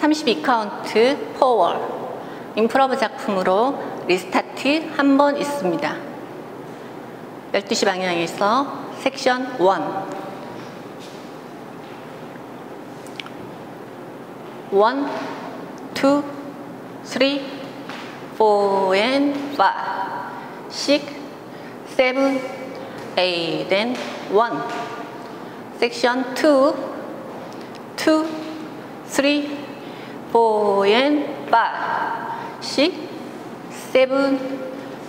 32카운트 포월 인프로브 작품으로 리스타트 한 번 있습니다. 12시 방향에서 섹션 1 1, 2, 3, 4 and 5 6, 7, 8 and 1 section 2 2, 3, 4 and 5 6, 7,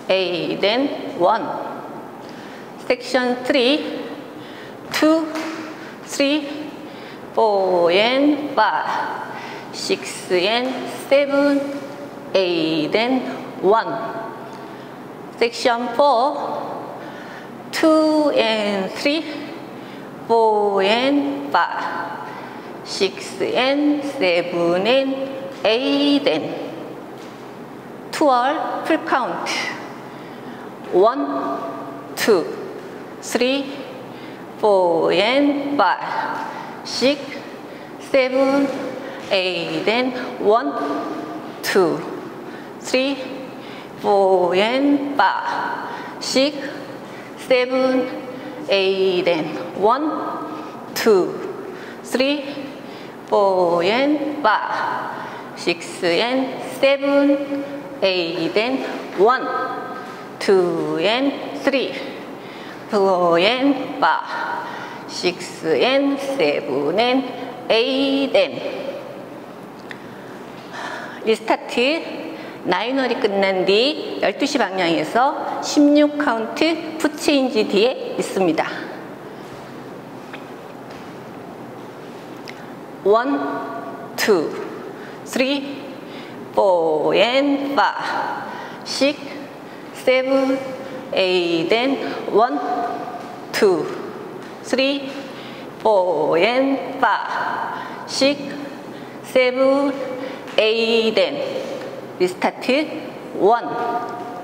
8 and 1 section 3 2, 3, 4 and 5 6 and 7, 8 and 1 section 4 2 and 3 4 and 5 6 and 7 and 8 and 12 full count 1 2 3 4 and 5 6 7 8 and 1 2 3 4 and 5 6 7 8 and 1 2 3 4 and 5 6 and 7 8 and 1 2 and 3 4 and 5 6 and 7 and 8 and 리스타트 나이널이 끝난 뒤 12시 방향에서 16카운트 푸체인지 뒤에 있습니다. 1, 2, 3, 4 and 5 6, 7, 8 and 1, 2, 3, 4 and 5 6, 7, 8 and 리스타트 1